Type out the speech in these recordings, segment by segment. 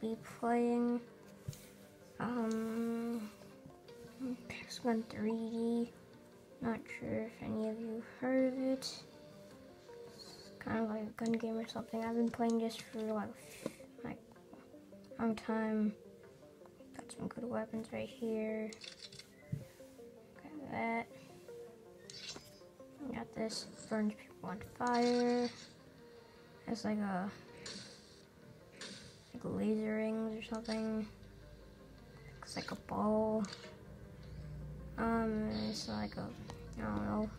be playing. Um, Pixel 3D. Not sure if any of you heard of it. It's kind of like a gun game or something. I've been playing this for like, like a long time. Got some good weapons right here. Got that. Got this. Burns people on fire. It's like a like laser rings or something. Looks like a ball. Um, it's like a, I don't know,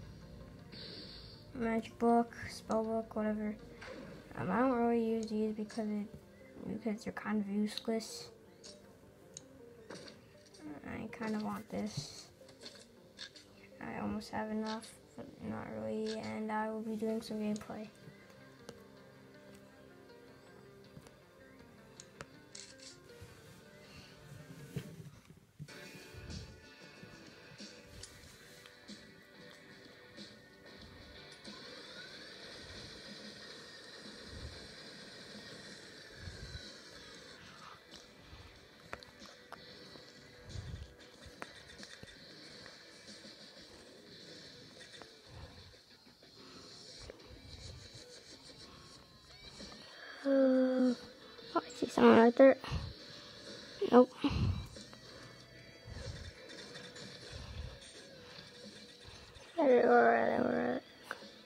magic book, spell book, whatever. Um, I don't really use these because it, because they're kind of useless. I kind of want this. I almost have enough, but not really, and I will be doing some gameplay. Someone right there. Nope. There you are,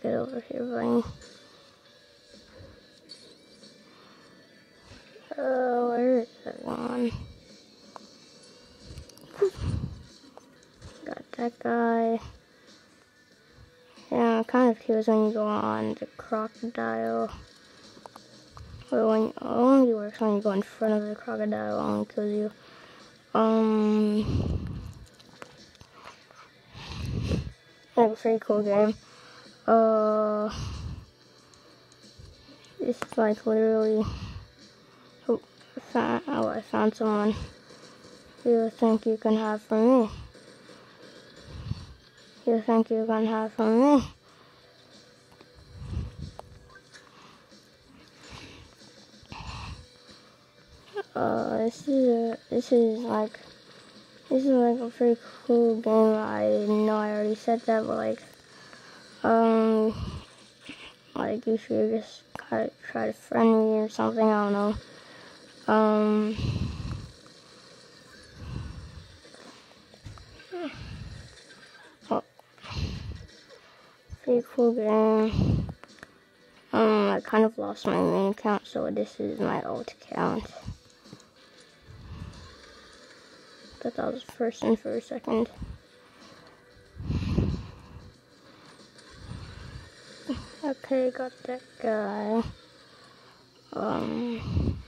Get over here, buddy. Oh, where is that one? Got that guy. Yeah, kind of cute when you go on the crocodile. When only works when you go in front of the crocodile, only kills you. Um, like a pretty cool game. Uh, is like literally. Oh, I found, someone. You think you can have from me? You think you can have from me? Uh, this is a, this is like this is like a pretty cool game. I know I already said that, but like um like you should just try, try to friend me or something. I don't know. Um. Oh, pretty cool game. Um, I kind of lost my main account, so this is my alt account. Thought that was first and for a second. Okay, got that guy. Um,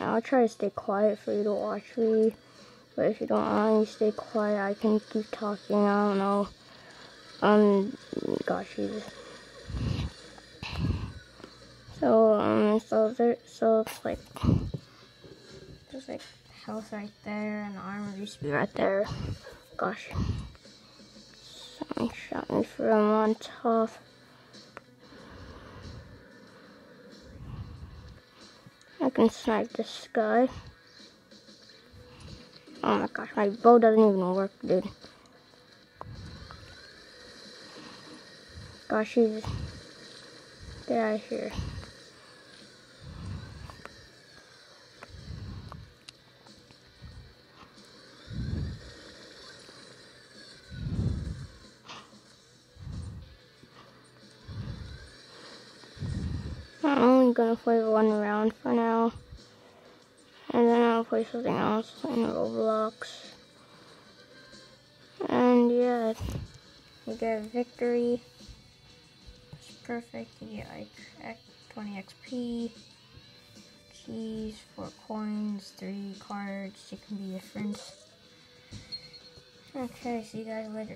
I'll try to stay quiet for you to watch me. But if you don't want me to stay quiet, I can keep talking. I don't know. Um, gosh, Jesus. So, um, so there, so it's like, there's like health right there, and armor used to be right there. Gosh. Someone shot me from on top. I can snipe this guy. Oh my gosh, my bow doesn't even work, dude. Gosh, he's... Get out of here. I'm only gonna play one round for now. And then I'll play something else in Roblox. And yeah, we get victory. It's perfect. You get like 20 XP, keys, 4 coins, 3 cards. It can be different. Okay, see you guys later.